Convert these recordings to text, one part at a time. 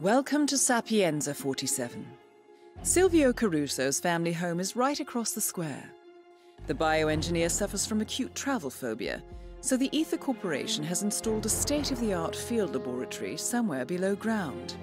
Welcome to Sapienza 47. Silvio Caruso's family home is right across the square. The bioengineer suffers from acute travel phobia, so the Ether Corporation has installed a state-of-the-art field laboratory somewhere below ground.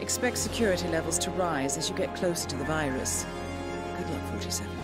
Expect security levels to rise as you get closer to the virus. Good luck, 47.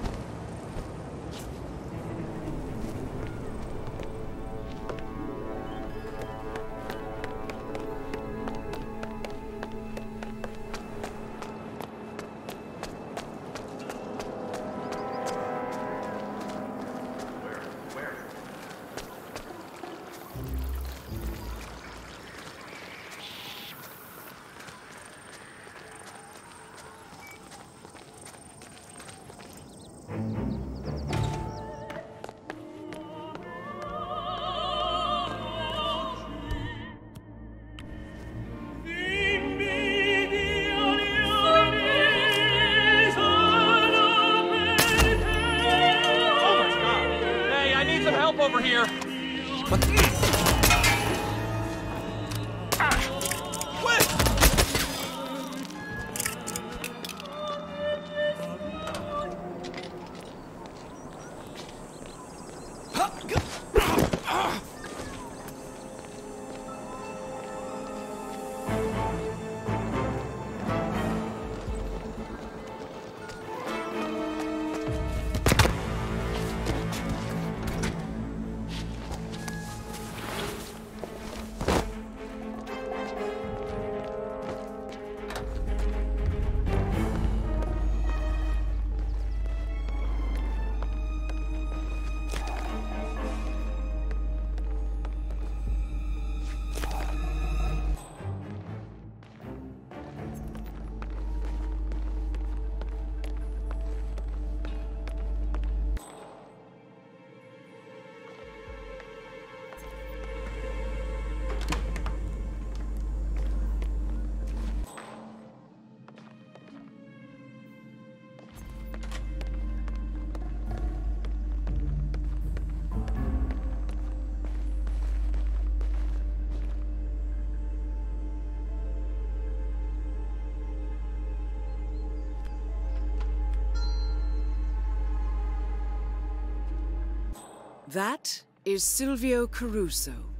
What the? That is Silvio Caruso.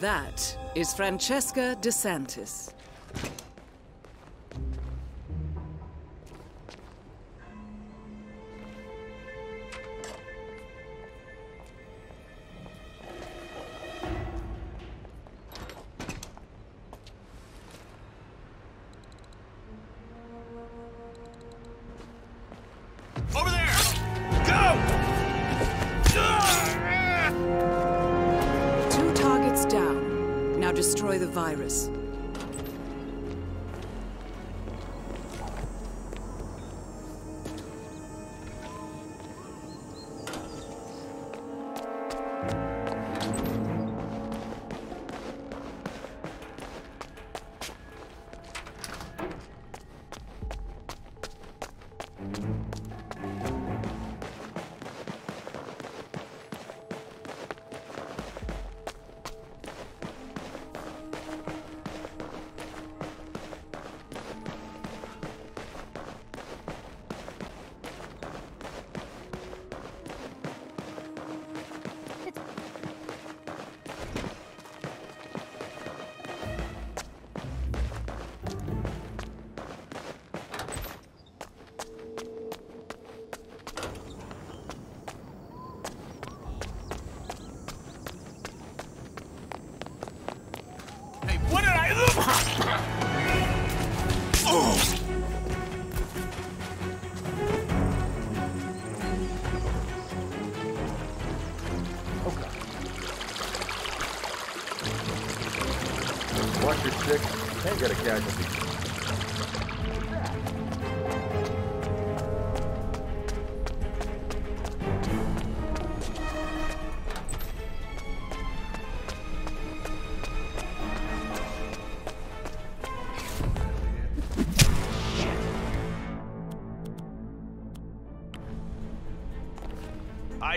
That is Francesca DeSantis. Destroy the virus.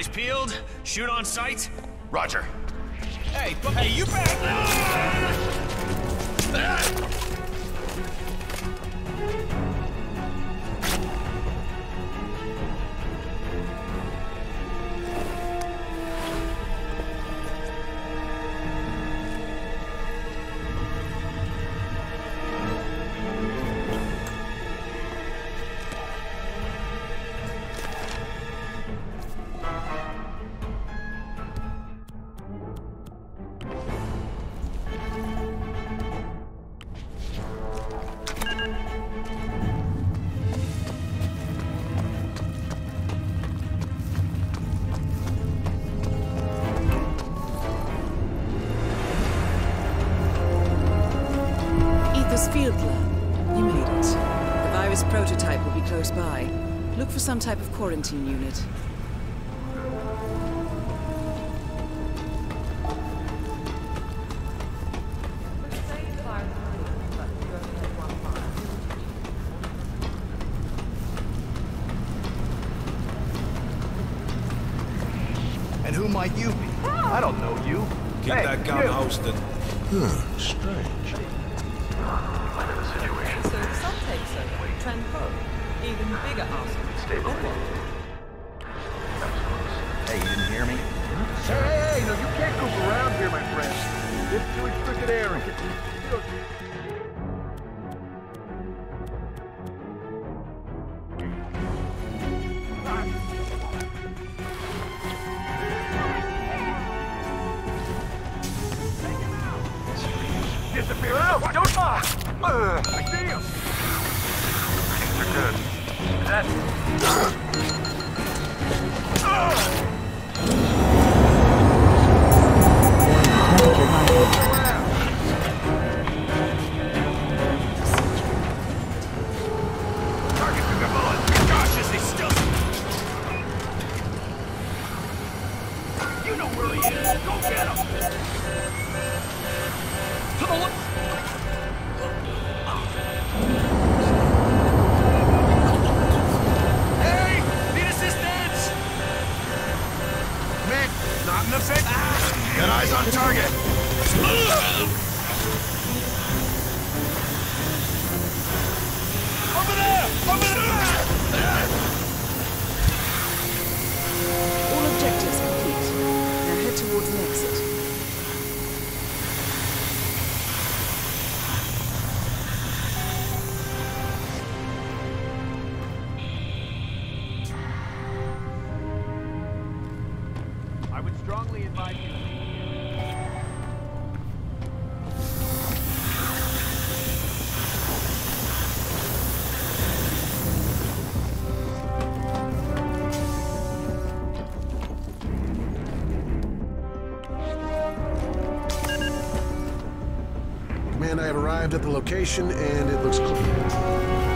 Eyes peeled, shoot on sight. Roger. Hey, hey, you better... Ether's ah! ah! Field lab. You made it. The virus prototype will be close by. Look for some type of quarantine unit. And who might you be? I don't know you. Get Hey, that gun you. hosted. Strange. Takes over, Tranpo, even bigger arsenal. Hey, you didn't hear me? Hey, hey, hey, no, you can't goof around here, my friend. It's too restricted area. You Disappear out! Don't ah! Uh, I see him! Are good. The fit. Get eyes on target. Over there! Over there! Arrived at the location, and it looks clear.